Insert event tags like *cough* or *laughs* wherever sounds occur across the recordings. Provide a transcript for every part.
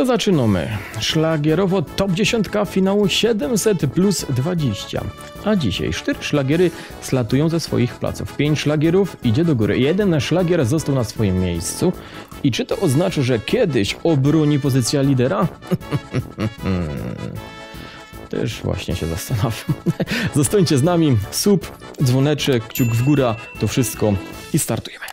to zaczynamy. Szlagierowo top 10 finału 700 plus 20. A dzisiaj cztery szlagiery slatują ze swoich placów. Pięć szlagierów idzie do góry. Jeden szlagier został na swoim miejscu. I czy to oznacza, że kiedyś obroni pozycja lidera? *laughs* Też właśnie się zastanawiam. *laughs* Zostańcie z nami. Sub, dzwoneczek, kciuk w górę, to wszystko i startujemy.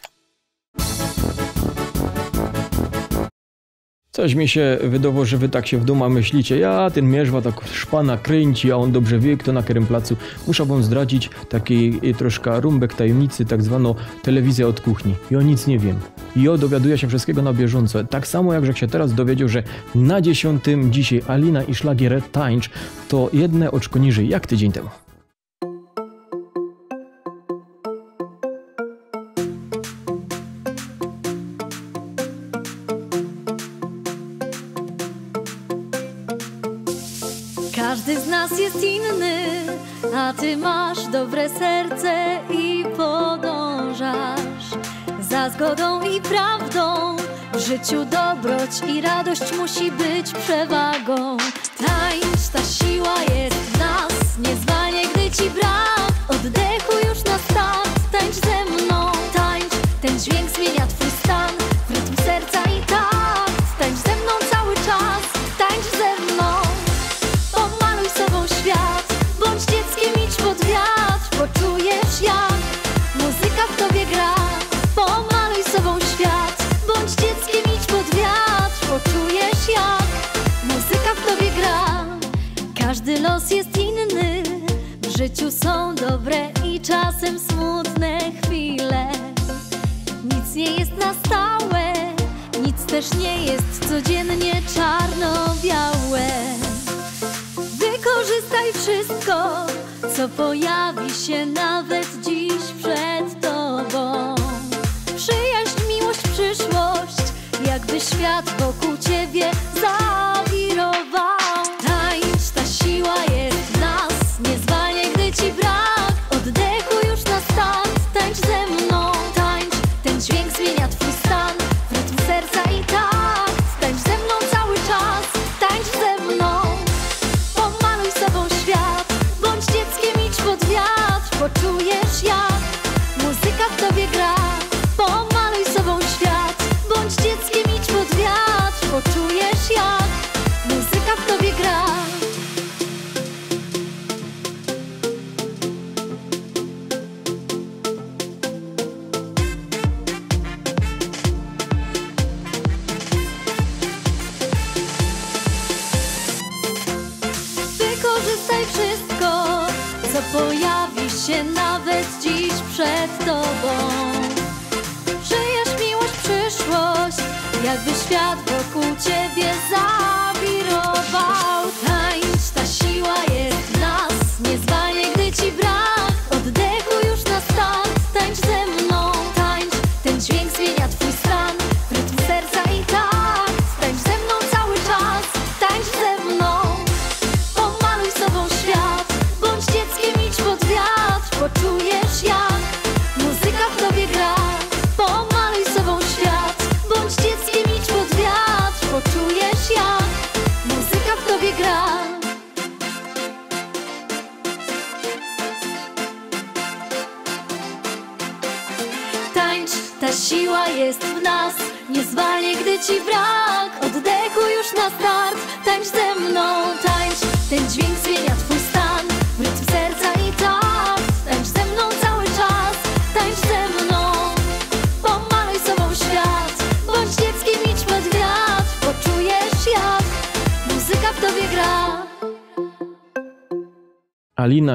Coś mi się wydawało, że wy tak się w domu myślicie, ja ten mierzwa tak szpana kręci, a on dobrze wie, kto na którym placu. Wam zdradzić taki y, troszkę rumbek tajemnicy, tak zwaną telewizję od kuchni. Ja nic nie wiem. Ja dowiaduję się wszystkiego na bieżąco. Tak samo jak że się teraz dowiedział, że na dziesiątym dzisiaj Alina i szlagier tańcz, to jedne oczko niżej, jak tydzień temu. Serce i podążasz za zgodą i prawdą. W życiu dobroć i radość musi być przewagą. Tańcz, ta siła jest w nas, nie gdy ci brak. Oddechu już na start, tańcz ze mną. Tańcz, ten dźwięk zmienia twój stan, w rytm serca i życiu są dobre i czasem smutne chwile. Nic nie jest na stałe, nic też nie jest codziennie czarno-białe. Wykorzystaj wszystko, co pojawi się nawet dziś przed tobą. Przyjaźń, miłość, przyszłość, jakby świat wokół ciebie zawirował.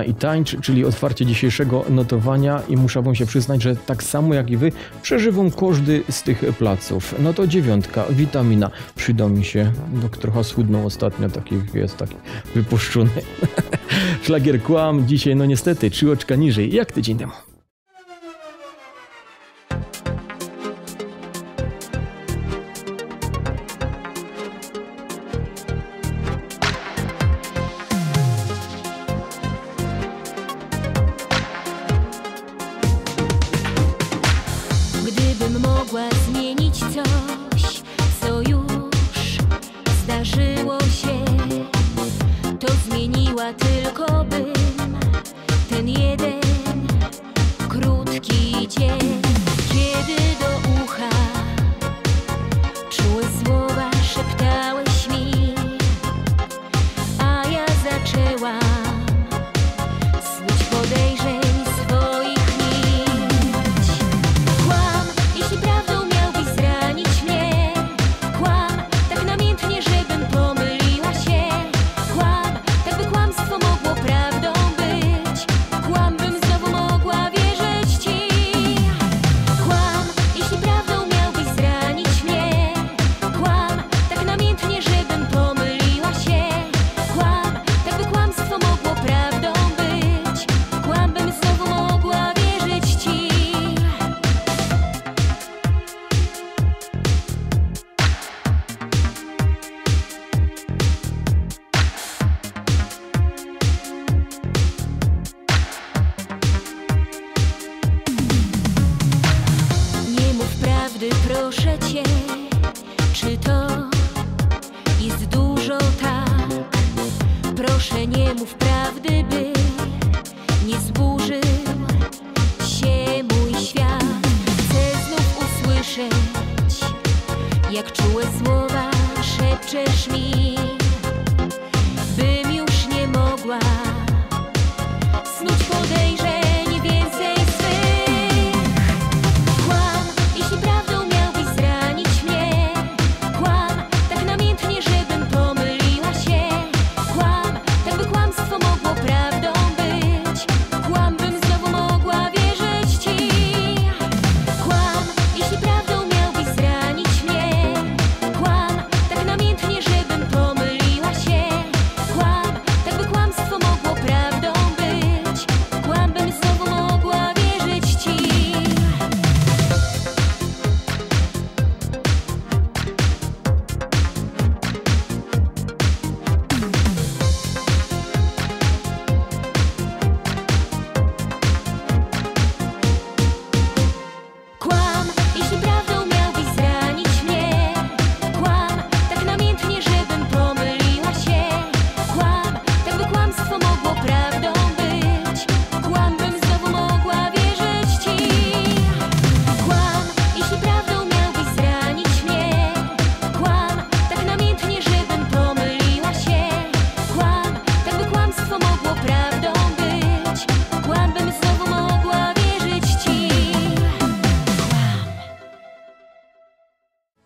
I tańcz, czyli otwarcie dzisiejszego notowania i muszę wam się przyznać, że tak samo jak i wy przeżywam każdy z tych placów. No to dziewiątka, witamina. Przyda mi się, no, trochę schudną ostatnio, taki jest taki wypuszczony. *laughs* Szlagier kłam, dzisiaj no niestety trzy oczka niżej, jak tydzień temu.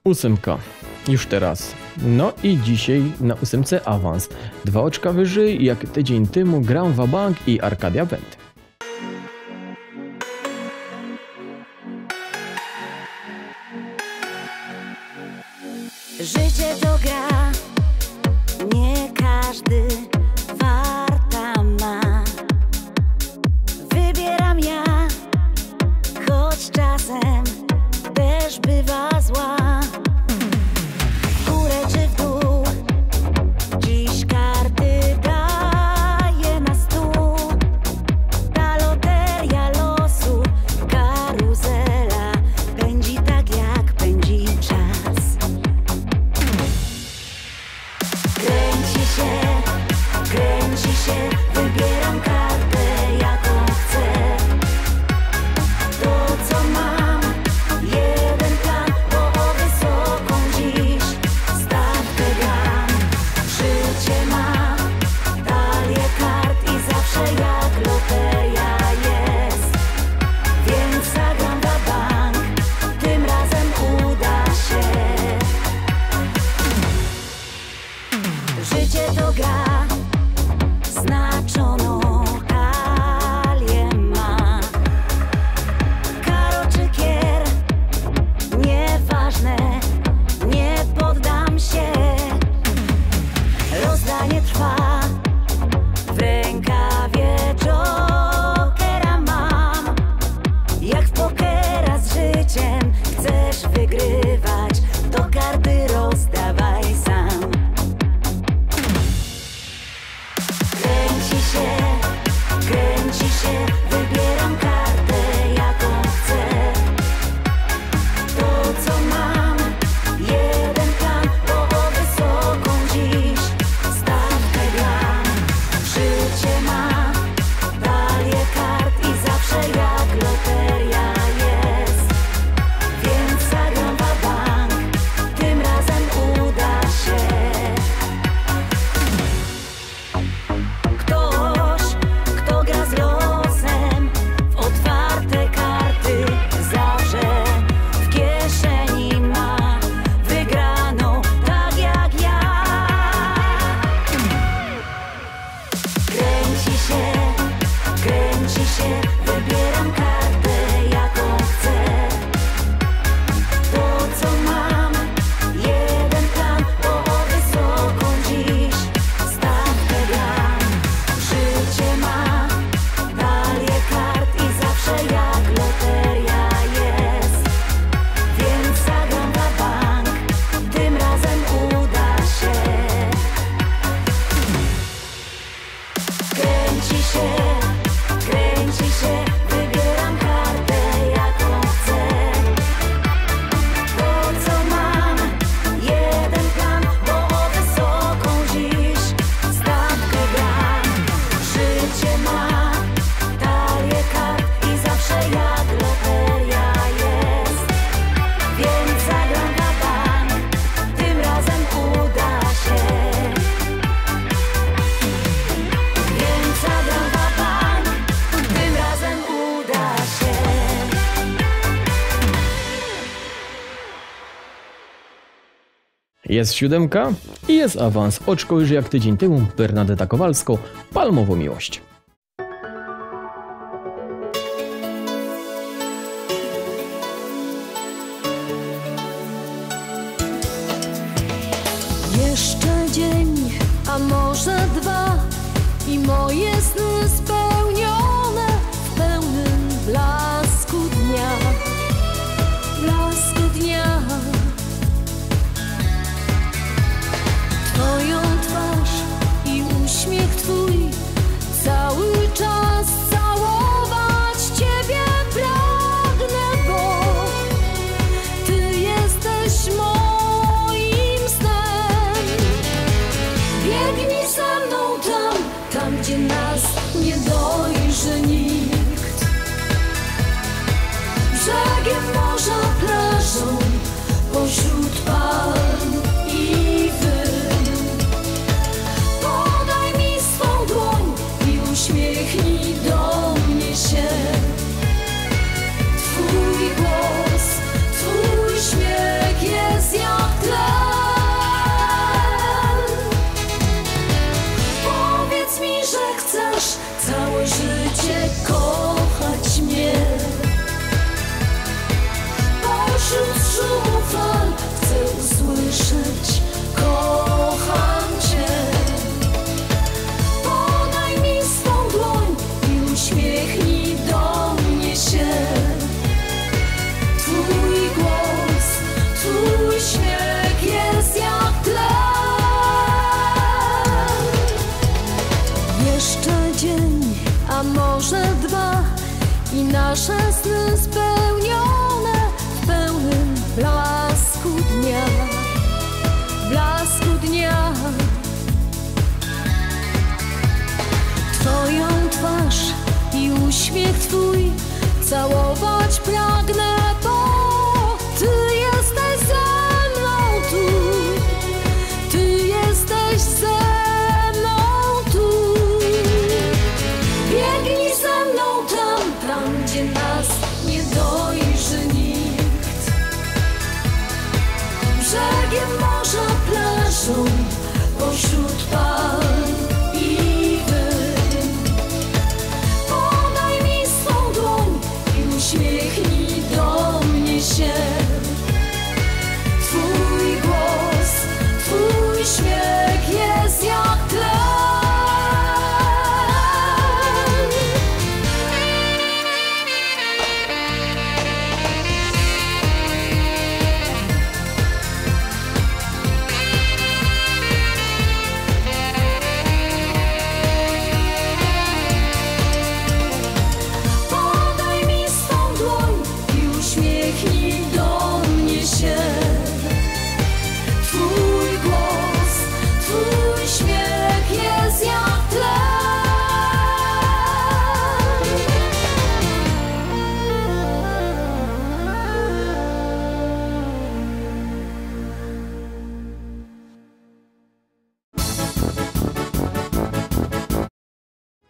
Ósemka. Już teraz. No i dzisiaj na ósemce awans. Dwa oczka wyżej jak tydzień temu Gram Wabank i Arkadia Wendt. Życie to gra. Jest siódemka i jest awans oczko już jak tydzień temu Bernadetta Kowalsko, Palmową Miłość.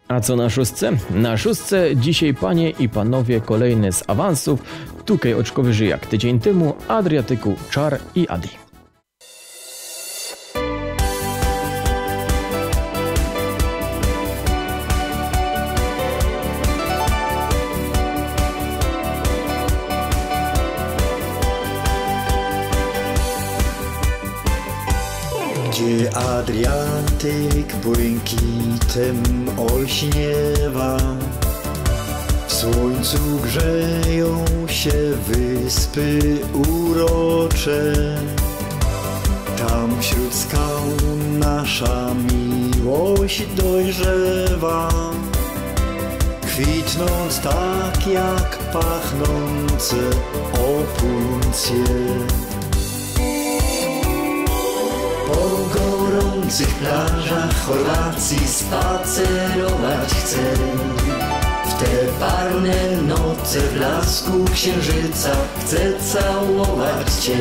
A co na szóstce? Na szóstce dzisiaj panie i panowie kolejny z awansów. Tukej oczkowyży jak tydzień temu, Adriatyku, Czar i Adi. Gdzie Adriatyk błękitem śniewa. W słońcu grzeją się wyspy urocze. Tam wśród skał nasza miłość dojrzewa. Kwitnąc tak jak pachnące opuncje. Po gorących plażach Chorwacji spacerować chcę W te parne noce w blasku księżyca Chcę całować cię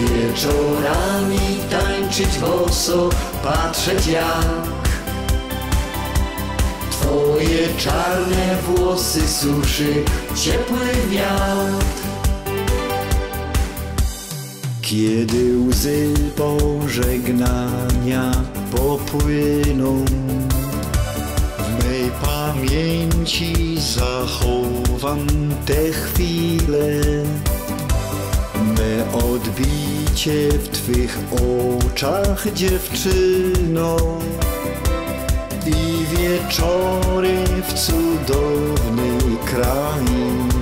Wieczorami tańczyć boso Patrzeć jak Twoje czarne włosy suszy ciepły wiatr. Kiedy łzy pożegnania popłyną W mej pamięci zachowam te chwile. Me odbicie w Twych oczach dziewczyno I wieczory w cudownej krainie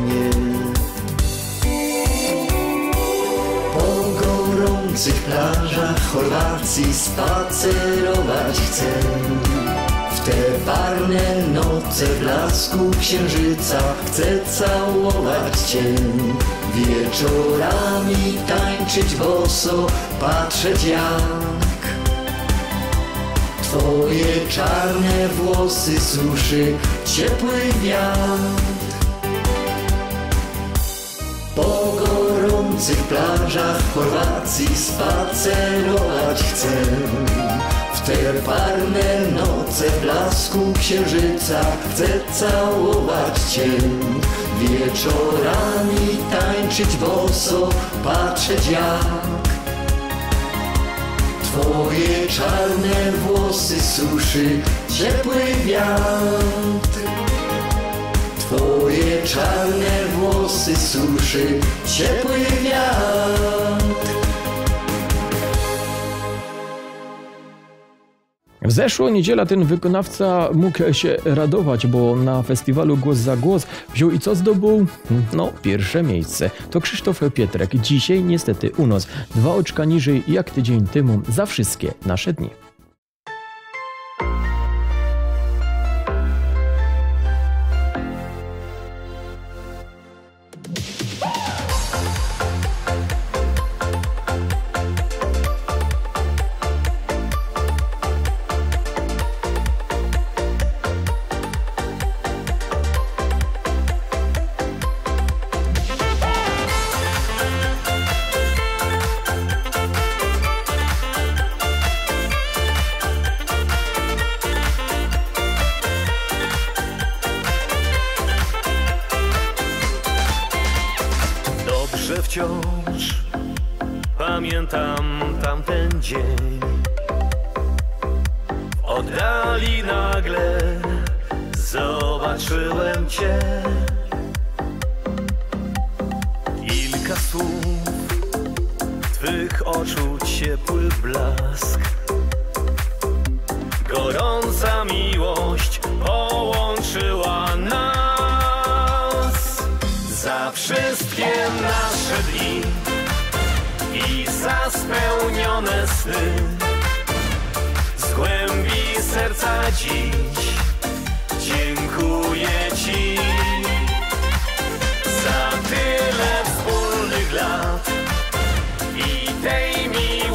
gorących plażach Chorwacji spacerować chcę. W te parne noce blasku księżyca Chcę całować Cię. Wieczorami tańczyć boso Patrzeć jak Twoje czarne włosy suszy Ciepły wiatr gorących plażach Chorwacji spacerować. Chcę W te parne noce blasku księżyca. Chcę całować Cię Wieczorami tańczyć boso Patrzeć jak Twoje czarne włosy suszy Ciepły wiatr Twoje czarne włosy suszy ciepły wiatr. W zeszłą niedzielę ten wykonawca mógł się radować, bo na festiwalu Głos za Głos wziął i co zdobył? No, pierwsze miejsce. To Krzysztof Pietrek. Dzisiaj niestety u nas dwa oczka niżej jak tydzień temu za wszystkie nasze dni.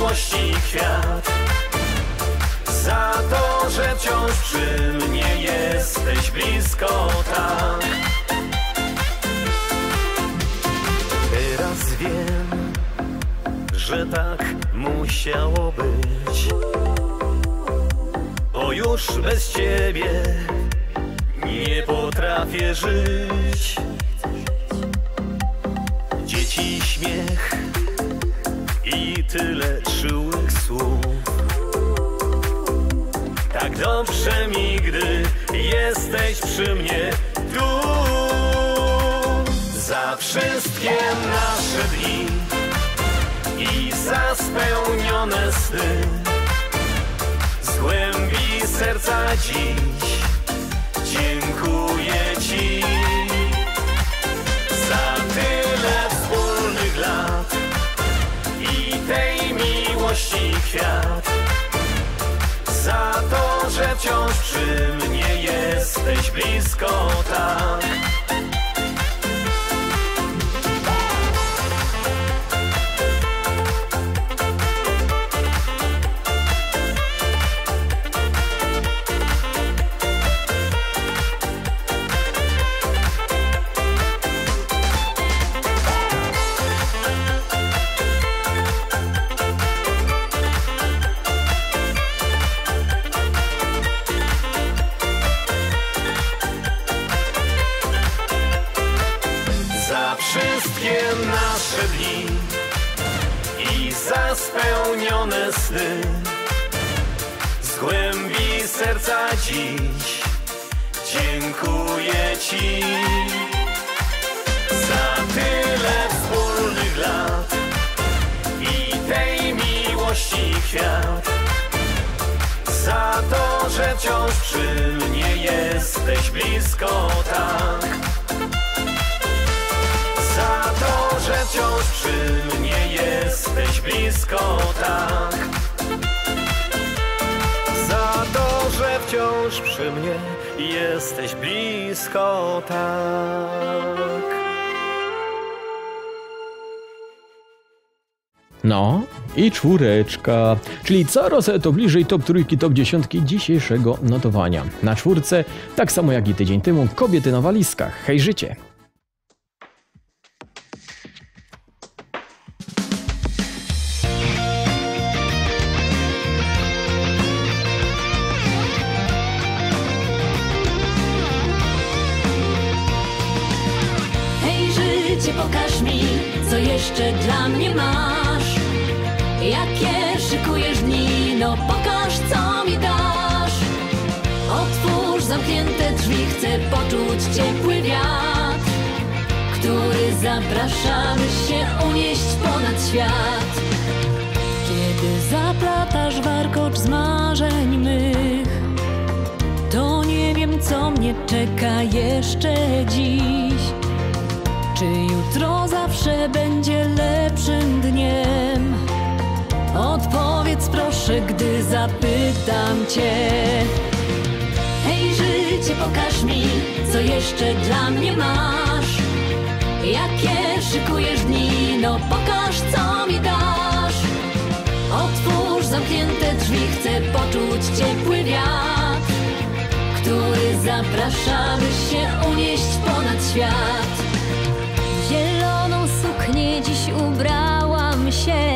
Miłości kwiat. Za to, że wciąż przy mnie jesteś blisko tak. Teraz wiem, że tak musiało być. Bo już bez ciebie nie potrafię żyć. Dzieci śmiech tyle czułych słów. Tak dobrze mi, gdy jesteś przy mnie tu. Za wszystkie nasze dni i za spełnione sny. Z głębi serca dziś dziękuję Ci miłości kwiat. Za to, że wciąż przy mnie jesteś blisko tak. Przy mnie jesteś blisko tak No i czwóreczka, czyli coraz to bliżej top trójki, top dziesiątki dzisiejszego notowania. Na czwórce, tak samo jak i tydzień temu, kobiety na walizkach. Hej życie! Jeszcze dla mnie masz. Jakie szykujesz dni, no pokaż, co mi dasz. Otwórz zamknięte drzwi, chcę poczuć ciepły wiatr, który zaprasza, by się unieść ponad świat. Kiedy zaplatasz warkocz z marzeń mych, to nie wiem, co mnie czeka jeszcze dziś. Czy jutro zawsze będzie lepszym dniem? Odpowiedz proszę, gdy zapytam cię. Hej życie, pokaż mi, co jeszcze dla mnie masz. Jakie szykujesz dni, no pokaż, co mi dasz. Otwórz zamknięte drzwi, chcę poczuć ciepły wiatr, który zaprasza, by się unieść ponad świat. Dziś ubrałam się.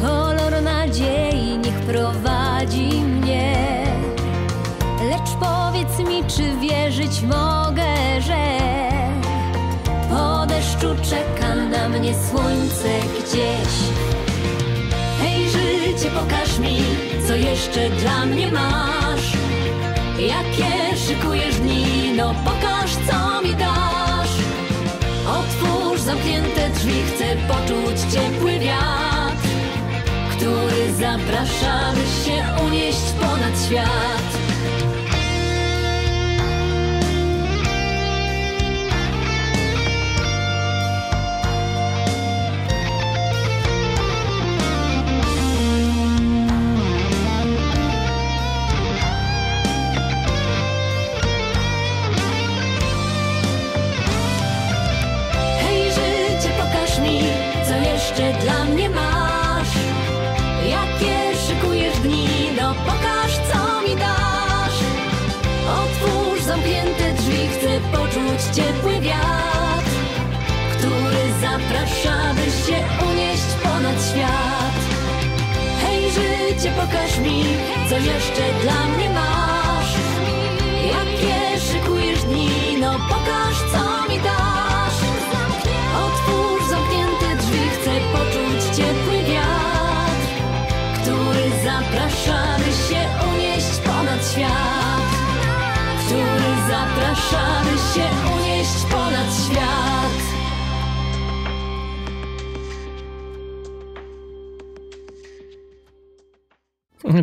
Kolor nadziei niech prowadzi mnie. Lecz powiedz mi, czy wierzyć mogę, że po deszczu czeka na mnie słońce gdzieś. Hej życie, pokaż mi, co jeszcze dla mnie masz. Jakie szykujesz dni, no pokaż, co mi dasz. Zamknięte drzwi, chcę poczuć ciepły wiatr, który zaprasza, by się unieść ponad świat.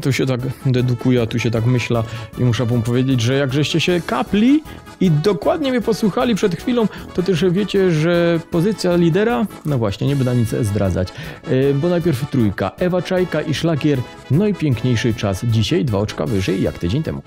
Tu się tak dedukuje, a tu się tak myśla i muszę wam powiedzieć, że jak żeście się kapli i dokładnie mnie posłuchali przed chwilą, to też wiecie, że pozycja lidera, no właśnie, nie będę nic zdradzać, Yy, bo najpierw trójka, Ewa Czajka i Szlakier, najpiękniejszy czas. Dzisiaj, dwa oczka wyżej jak tydzień temu.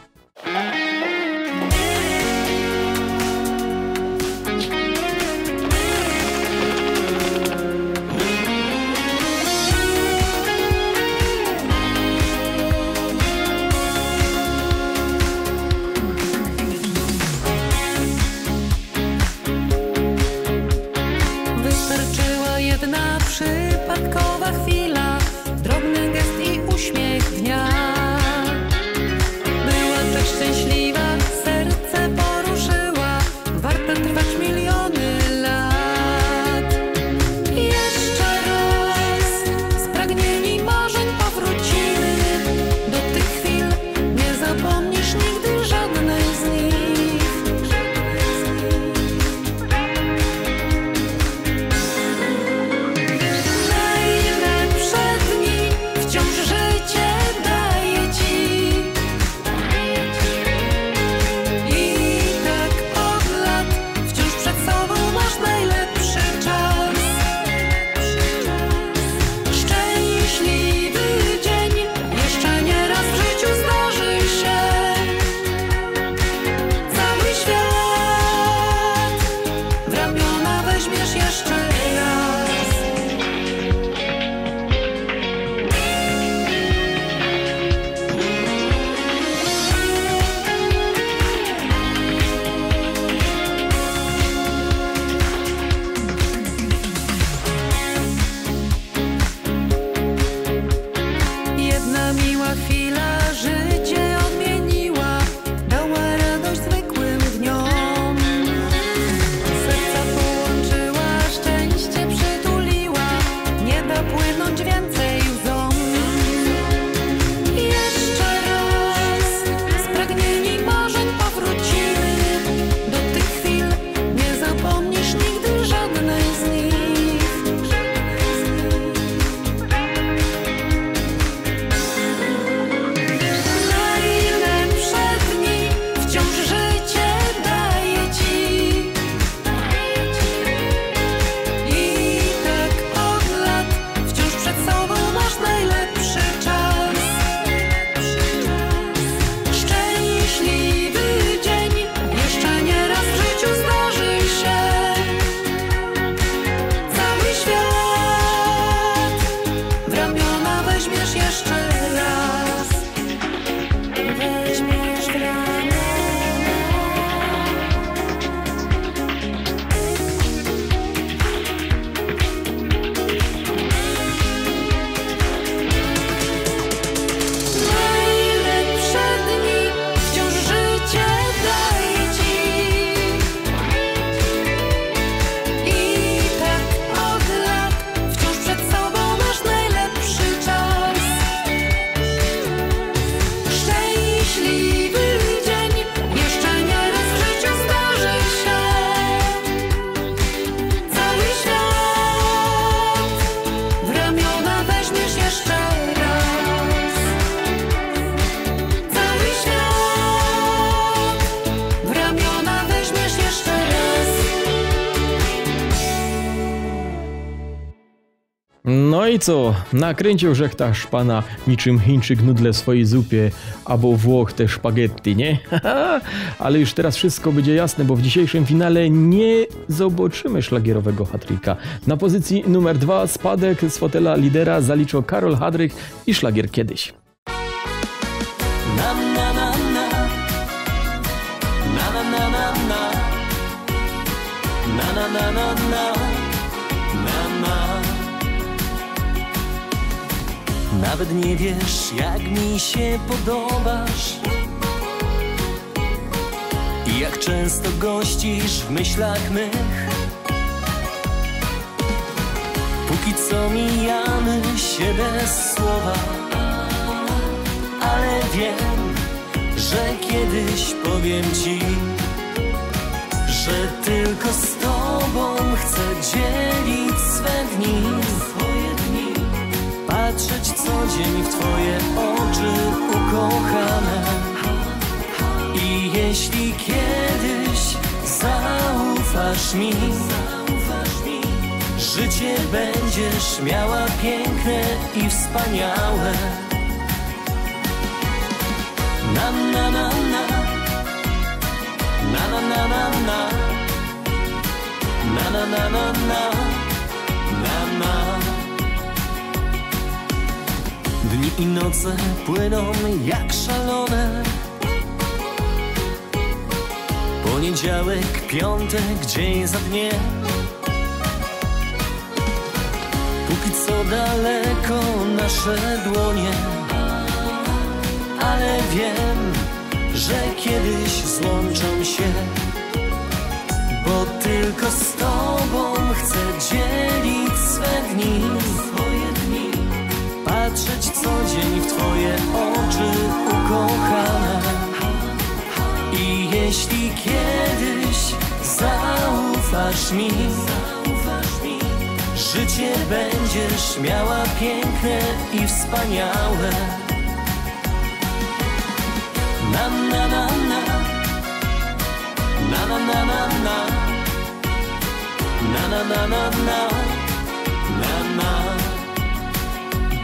I co? Nakręcił żech ta szpana niczym Chińczyk nudle w swojej zupie, albo Włoch te szpaghetti, nie? *laughs* Ale już teraz wszystko będzie jasne, bo w dzisiejszym finale nie zobaczymy szlagierowego hatryka. Na pozycji numer dwa spadek z fotela lidera zaliczył Karol Hadryk i szlagier kiedyś. Nawet nie wiesz jak mi się podobasz. I jak często gościsz w myślach mych. Póki co mijamy się bez słowa. Ale wiem, że kiedyś powiem ci, że tylko z tobą chcę dzielić swe dni, patrzeć co dzień w twoje oczy ukochane. I jeśli kiedyś zaufasz mi, życie będziesz miała piękne i wspaniałe. Na na na na Na na na na na Na na na na na Na na Dni i noce płyną jak szalone. Poniedziałek, piątek, dzień za dniem. Póki co daleko nasze dłonie. Ale wiem, że kiedyś złączą się, bo tylko z tobą chcę dzielić swe dni, patrzeć co dzień w twoje oczy ukochane. I jeśli kiedyś zaufasz mi, życie będziesz miała piękne i wspaniałe. Na na na Na na na na na Na na na na na Na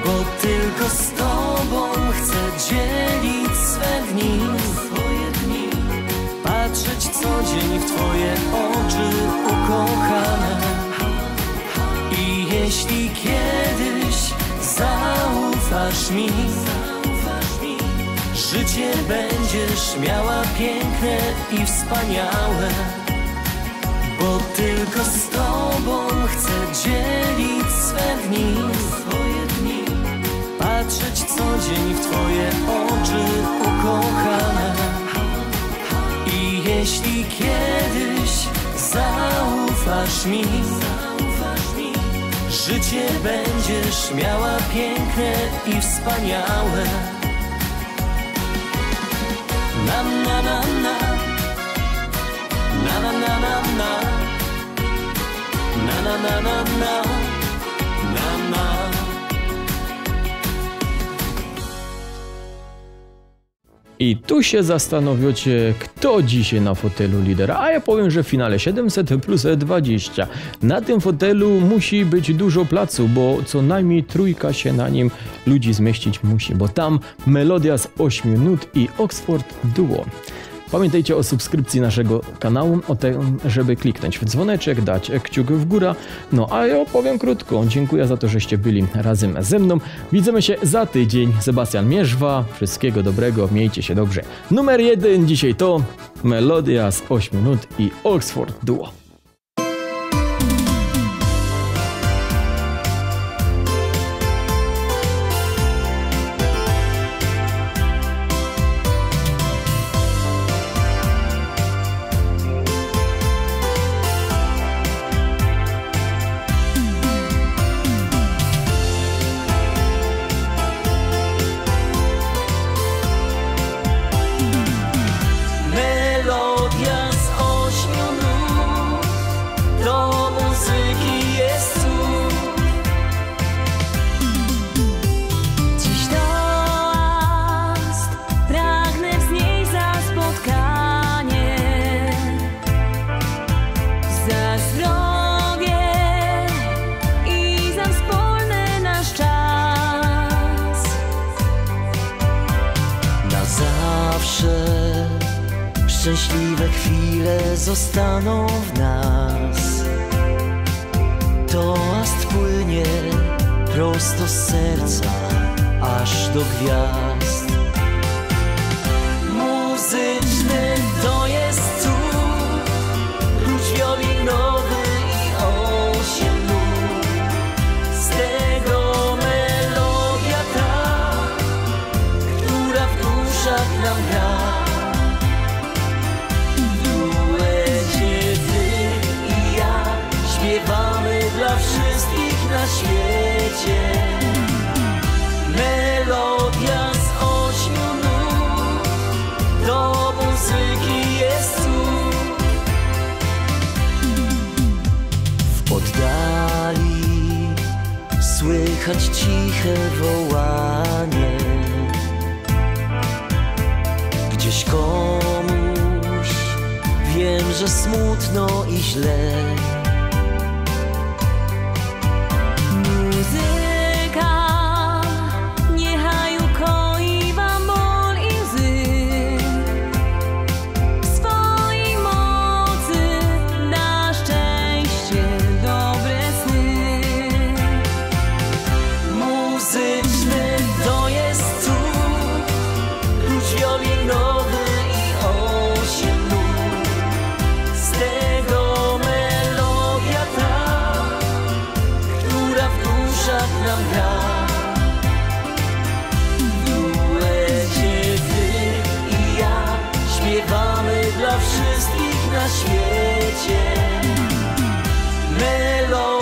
Bo tylko z tobą chcę dzielić swe dni. Patrzeć co dzień w twoje oczy ukochane. I jeśli kiedyś zaufasz mi Życie będziesz miała piękne i wspaniałe, bo tylko z tobą chcę dzielić swe dni, patrzeć co dzień w twoje oczy ukochane. I jeśli kiedyś zaufasz mi, życie będziesz miała piękne i wspaniałe. Na na na na Na na na na na Na na na na na I tu się zastanowicie, kto dzisiaj na fotelu lidera, a ja powiem, że w finale 700 plus 20. Na tym fotelu musi być dużo placu, bo co najmniej trójka się na nim ludzi zmieścić musi, bo tam melodia z 8 nut i Oxford Duo. Pamiętajcie o subskrypcji naszego kanału, o tym, żeby kliknąć w dzwoneczek, dać kciuk w górę. No a ja opowiem krótko. Dziękuję za to, żeście byli razem ze mną. Widzimy się za tydzień. Sebastian Mierzwa. Wszystkiego dobrego, miejcie się dobrze. Numer jeden dzisiaj to Melodia z 8 minut i Oxford Duo. nam i ja Śpiewamy dla wszystkich na świecie Melodia z ośmiu nóg Do muzyki jest cud W poddali Słychać ciche wołanie komuś. Wiem, że smutno i źle. nam gra. W i ja Śpiewamy dla wszystkich na świecie. Melodię